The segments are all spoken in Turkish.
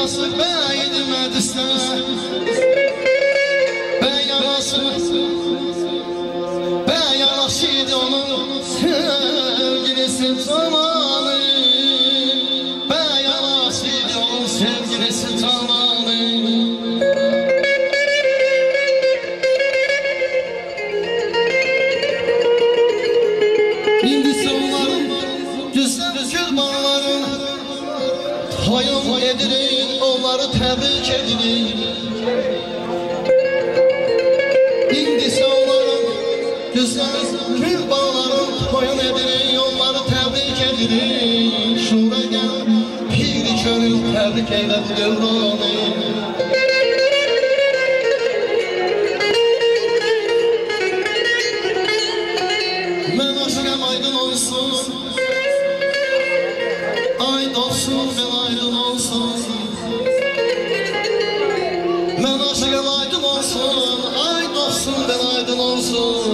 خصب بايد ما تستاهل Toyun edirin, onları tebrik edirin. İndisi onların güzel gül bağları toyun edirin, onları tebrik edirin. Şura gel, piri körül tebrik eyledi devranı. Ben aşkım aydın olsun, Ay dostum ben aydın Ben aşık aydın olsun. Ay dostum ben aydın olsun.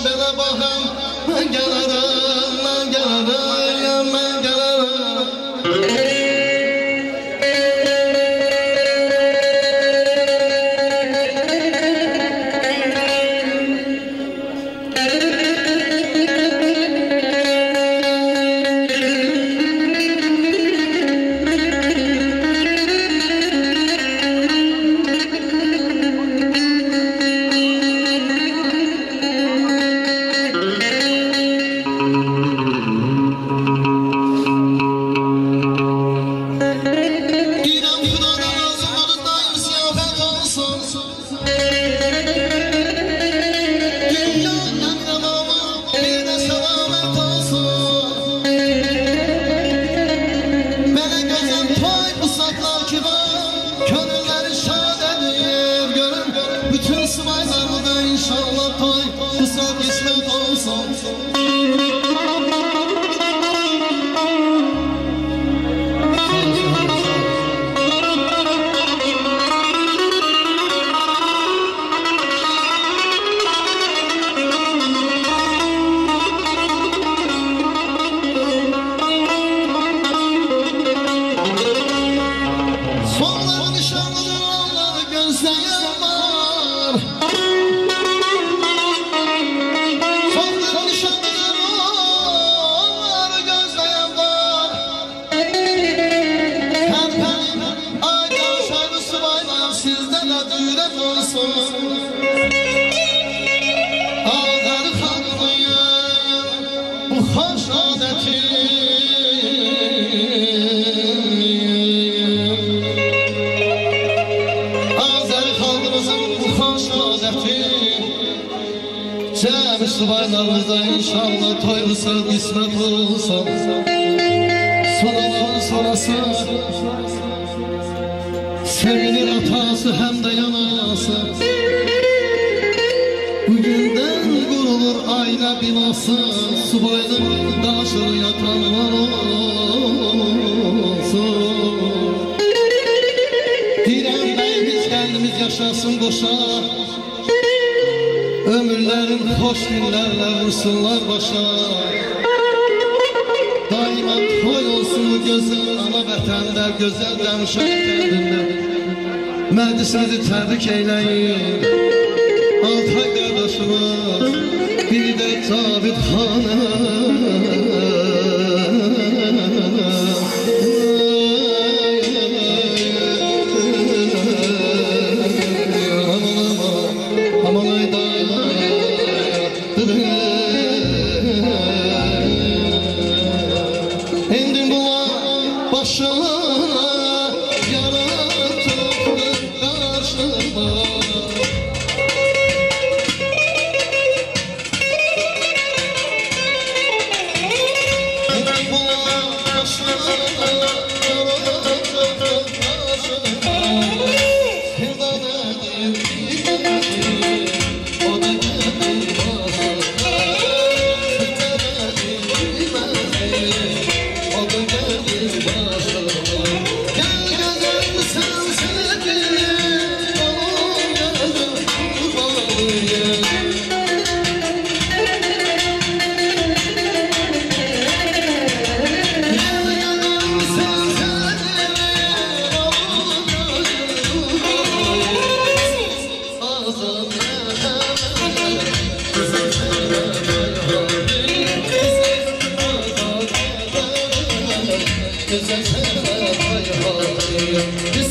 bana bakan kenara şu bayramda inşallah toylusa kısmet olsa Sonunun sonrası Sevinir atası hem de yanası Bugünden kurulur aile binası Subaylık daşır yatanlar olsun. Direm beyimiz kendimiz yaşasın boşa. ömürlərin xoş günlərlə vursunlar başa. Daima toy olsun bu gözəl ana vətəndə, gözəl dəmşan kəndində. Mədisinizi təbrik eyləyin. Altay qardaşımız, bir də Cavid xanımız Allah